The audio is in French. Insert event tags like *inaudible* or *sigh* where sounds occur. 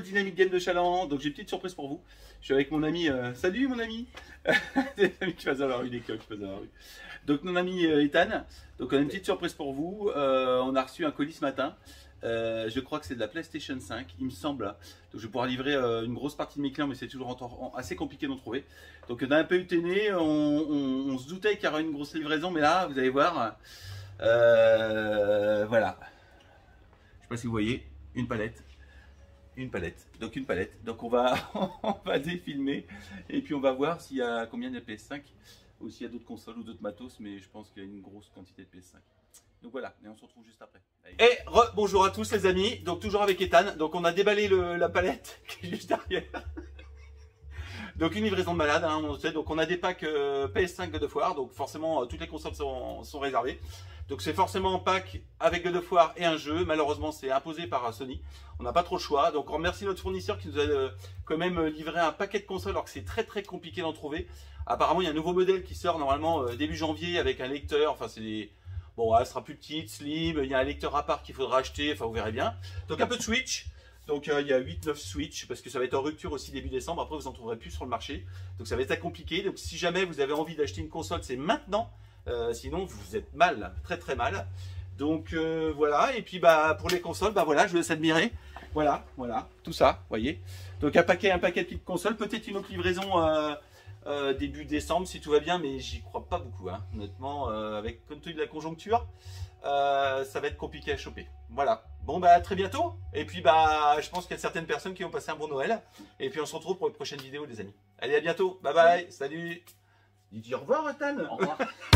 Sweet Game de Chaland. Donc j'ai une petite surprise pour vous. Je suis avec mon ami. euh, Salut mon ami. Donc mon ami euh, Ethan. Donc on a une petite surprise pour vous. Euh, on a reçu un colis ce matin. Je crois que c'est de la PlayStation 5, il me semble. Donc je vais pouvoir livrer une grosse partie de mes clients, mais c'est toujours assez compliqué d'en trouver. Donc on a un peu eu on, on- se doutait qu'il y aurait une grosse livraison, mais là, vous allez voir, voilà. Je sais pas si vous voyez, une palette, une palette, donc une palette. Donc on va, *laughs* on va défilmer et puis on va voir s'il y a combien de PS5 ou s'il y a d'autres consoles ou d'autres matos, mais je pense qu'il y a une grosse quantité de PS5. Donc voilà, et on se retrouve juste après. Et re, bonjour à tous les amis, donc toujours avec Ethan. Donc on a déballé la palette *laughs* qui est juste derrière. Donc une livraison de malade, hein, on. Donc on a des packs euh, PS5 God of War, donc forcément euh, toutes les consoles sont, réservées. Donc c'est forcément un pack avec God of War et un jeu. Malheureusement c'est imposé par euh, Sony. On n'a pas trop le choix. Donc on remercie notre fournisseur qui nous a quand même livré un paquet de consoles alors que c'est très très compliqué d'en trouver. Apparemment il y a un nouveau modèle qui sort normalement début janvier avec un lecteur. Enfin c'est des... Bon, elle sera plus petite, slim, il y a un lecteur à part qu'il faudra acheter, enfin vous verrez bien. Donc un peu de Switch, donc euh, il y a 8-9 Switch, parce que ça va être en rupture aussi début décembre, après vous en trouverez plus sur le marché. Donc ça va être compliqué, donc si jamais vous avez envie d'acheter une console, c'est maintenant, Euh, sinon vous êtes mal, très très mal. Donc euh, voilà, et puis bah pour les consoles, bah voilà, je vous laisse admirer. Voilà, voilà, tout ça, voyez. Donc un paquet, un paquet de petites consoles, peut-être une autre livraison euh, début décembre si tout va bien, mais j'y crois pas beaucoup, hein. honnêtement, euh, avec compte tenu de la conjoncture, euh, ça va être compliqué à choper. Voilà. Bon bah à très bientôt. Et puis bah je pense qu'il y a certaines personnes qui ont passé un bon Noël. Et puis on se retrouve pour une prochaine vidéo les amis. Allez à bientôt. Bye bye. Salut. Dis au revoir Ethan? Au revoir. *laughs*